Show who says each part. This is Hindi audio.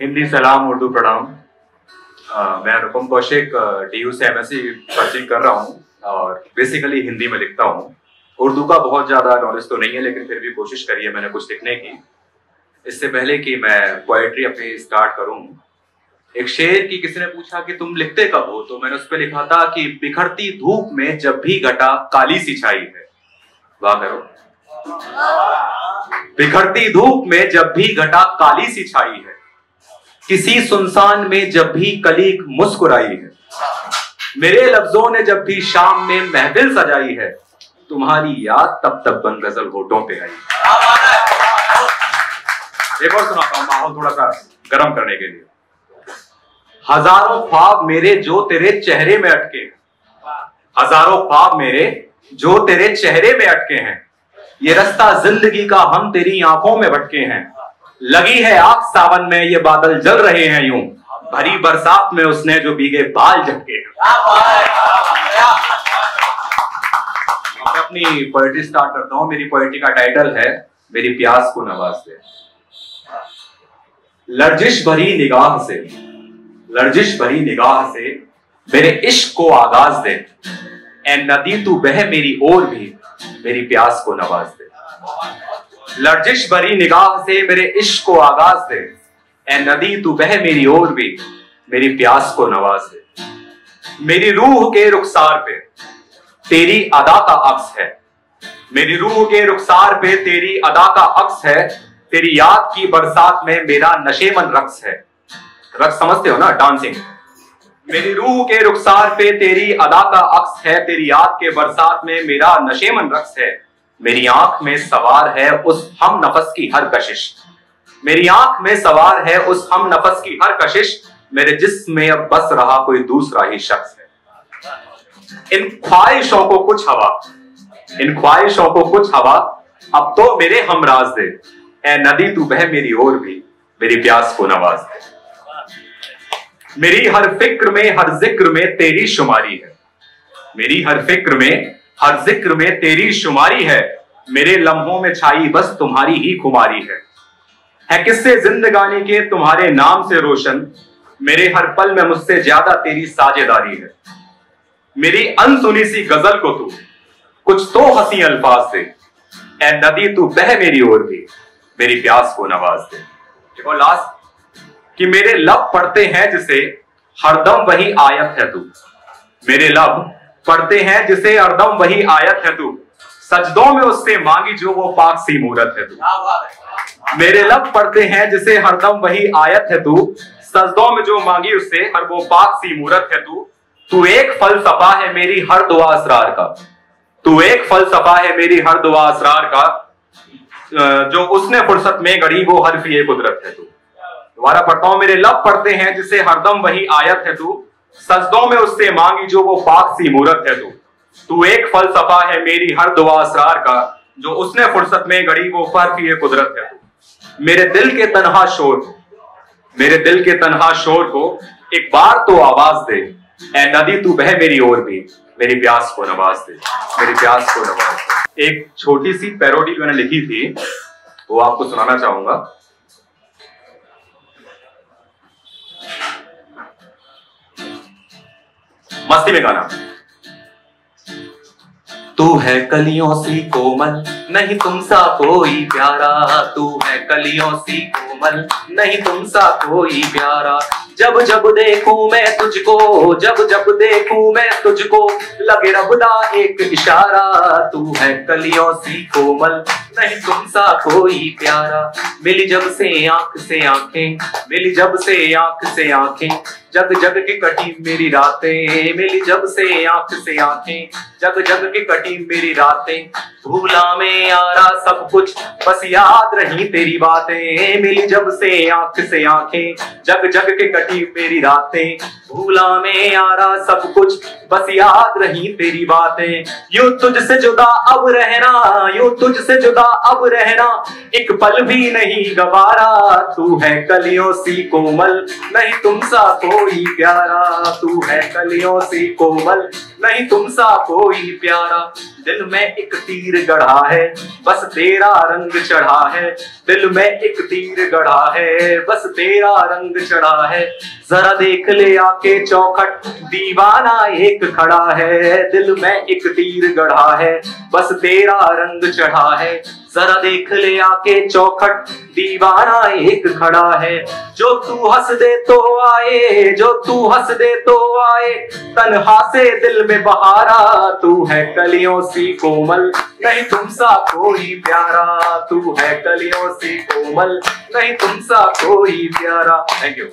Speaker 1: हिंदी सलाम उर्दू प्रणाम। मैं अनुपम कौशिक डी यू से एम एस सर्चिंग कर रहा हूँ और बेसिकली हिंदी में लिखता हूँ। उर्दू का बहुत ज़्यादा नॉलेज तो नहीं है, लेकिन फिर भी कोशिश करी है मैंने कुछ लिखने की। इससे पहले कि मैं पोएट्री अपनी स्टार्ट करूँ, एक शेर की किसी ने पूछा कि तुम लिखते कब हो? तो मैंने उस पर लिखा था कि बिखरती धूप में जब भी घटा काली सी छाई है। वाह करो। बिखरती धूप में जब भी घटा काली सी छाई है। किसी सुनसान में जब भी कलीक मुस्कुराई है, मेरे लफ्जों ने जब भी शाम में महफिल सजाई है, तुम्हारी याद तब तब बन गज़ल होठों पे आई। एक और सुनाता हूँ, माहौल थोड़ा सा गर्म करने के लिए। हज़ारों ख्वाब मेरे जो तेरे चेहरे में अटके हैं, हज़ारों ख्वाब मेरे जो तेरे चेहरे में अटके हैं, ये रास्ता ज़िंदगी का हम तेरी आँखों में भटके हैं लगी है आग सावन में ये बादल जल रहे हैं यूँ। भरी बरसात में उसने जो बीगे बाल झटके मैं अपनी पोएट्री स्टार्ट करता हूँ। मेरी पोएट्री का टाइटल है मेरी प्यास को नवाज़ दे लर्जिश भरी निगाह से लर्जिश भरी निगाह से मेरे इश्क को आगाज़ दे। ए नदी तू बह मेरी ओर भी मेरी प्यास को नवाज़ दे। लर्जिश भरी निगाह से मेरे इश्क को आगाज़ दे। ए नदी, तू बह मेरी ओर भी, मेरी प्यास को नवाज़ दे। मेरी रूह के रुखसार पे, तेरी अदा का अक्स है। मेरी रूह के रुखसार पे तेरी अदा का अक्स है। तेरी याद की बरसात में मेरा नशेमन रक्स है। रक्स समझते हो ना, डांसिंग? मेरी रूह के रुखसार पे तेरी अदा का अक्स है। तेरी याद के बरसात में मेरा नशेमन रक्स है। मेरी आँख में सवार है उस हम नफस की हर कशिश। मेरी आँख में सवार है उस हम नफस की हर कशिश। मेरे जिस्म में अब बस रहा कोई दूसरा ही शख्स है। इन ख्वाहिशों को कुछ हवा, इन ख्वाहिशों को कुछ हवा, अब तो मेरे हमराज दे। ए नदी, तू बह मेरी ओर भी, मेरी प्यास को नवाज़ दे। मेरी हर फ़िक्र में, हर ज़िक्र में तेरी शुमारी है। मेरी हर फ़िक्र में हर ज़िक्र में तेरी शुमारी है। मेरे लम्हों में छाई बस तुम्हारी ही खुमारी है। है किससे जिंदगानी के तुम्हारे नाम से रोशन। मेरे हर पल में मुझसे ज़्यादा तेरी साझेदारी है। मेरी अनसुनी सी गज़ल को तू, कुछ तो हँसी अल्फाज से ए नदी तू बह मेरी ओर भी, मेरी प्यास को नवाज़ दे। देखो लास्ट, कि मेरे लब पढ़ते हैं जिसे, हरदम वही आयत है तू। मेरे लब पढ़ते हैं जिसे हरदम वही आयत है तू। सजदों में उससे मांगी जो वो पाक सी मूरत है तू। मेरे लब पढ़ते हैं जिसे हरदम वही आयत है तू। सजदों में जो मांगी उससे हर वो पाक सी मूरत है तू। तू एक फल फलसफा है मेरी हर दुआ असरार का। तू एक फलसफा है मेरी हर दुआ असरार का। जो उसने फुर्सत में गढ़ी वो हर हरफी कुदरत है तू। दोबारा पढ़ता हूँ मेरे लब पढ़ते हैं जिसे हरदम वही आयत है तू। सजदों में उससे मांगी जो वो पाक सी मूरत है तू। तू एक फलसफा है मेरी हर दुआ असरार का, जो उसने फुर्सत में गढ़ी वो फ़र्क कुदरत है तू। मेरे दिल के तनहा शोर, मेरे दिल के तनहा शोर को एक बार तो आवाज़ दे। ए नदी, तू बह मेरी ओर भी, मेरी प्यास को नवाज़ दे, मेरी प्यास को नवाज़ दे। एक छोटी सी पैरोडी मैंने लिखी थी, वो आपको सुनाना चाहूँगा। मस्ती में गाना। तू है कलियों सी कोमल, नहीं तुम सा कोई प्यारा। तू है कलियों सी कोमल, नहीं तुम सा कोई प्यारा। जब जब देखूँ मैं तुझको, जब जब देखूँ मैं तुझको, लगे रबदा एक इशारा, तू है कलियों सी कोमल, नहीं तुम सा कोई प्यारा। मिली जब से आँख से आँखें, मिली जब से आँख से आँखें, जग जग की कटी मेरी रातें, मिली जब से आँख से आँखें, जग जग की कटी मेरी रातें। भूला में यारा सब कुछ, बस याद रही तेरी बातें, मिली जब से आँख से आँखें, जग जग के मेरी रातें। भूला में यारा सब कुछ। बस याद रही तेरी बातें। यू तुझसे जुदा अब रहना, यू तुझसे जुदा अब रहना। एक पल भी नहीं गवारा, तू है कलियों सी कोमल। नहीं तुम सा कोई प्यारा, तू है कलियों सी कोमल। नहीं तुम सा कोई प्यारा। दिल में एक तीर गढ़ा है, बस तेरा रंग चढ़ा है। दिल में एक तीर गढ़ा है, बस तेरा रंग चढ़ा है। जरा देख ले आके चौखट दीवाना एक खड़ा है, दिल में एक तीर गढ़ा है, बस तेरा रंग चढ़ा है। जरा देख ले आके चौखट दीवाना एक खड़ा है। जो तू हंस दे तो आए, जो तू हंस दे तो आए। तनहा से दिल में बहारा, तू है कलियों सी कोमल। नहीं तुम सा कोई प्यारा, तू है कलियों सी कोमल। नहीं तुम सा कोई प्यारा। Thank you